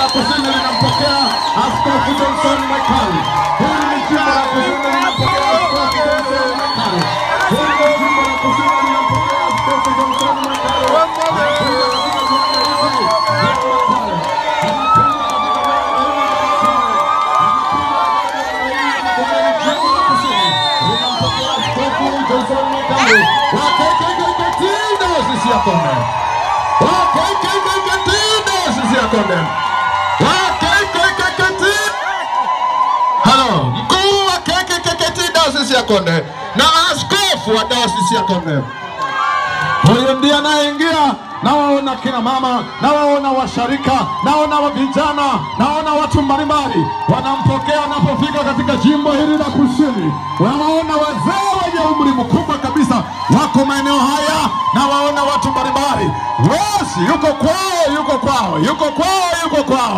la kusini linampokea Askofu Johnson Mwekali. Hili ni jimbo la kusini linampokea Askofu Johnson Mwekali. Hili ni jimbo la kusini linampokea Askofu Johnson Mwekali. Halo, Dayosisi ya Konde na askofu wa Dayosisi ya Konde. Huyu ndiye anayeingia. Nawaona kina mama, nawaona washarika, naona wavijana naona watu mbalimbali wanampokea anapofika katika jimbo hili la kusini. Nawaona wazee wenye umri mkubwa kabisa wako maeneo haya, na waona watu mbalimbali. Wesi yuko kwao, yuko kwao, yuko kwao, yuko kwao.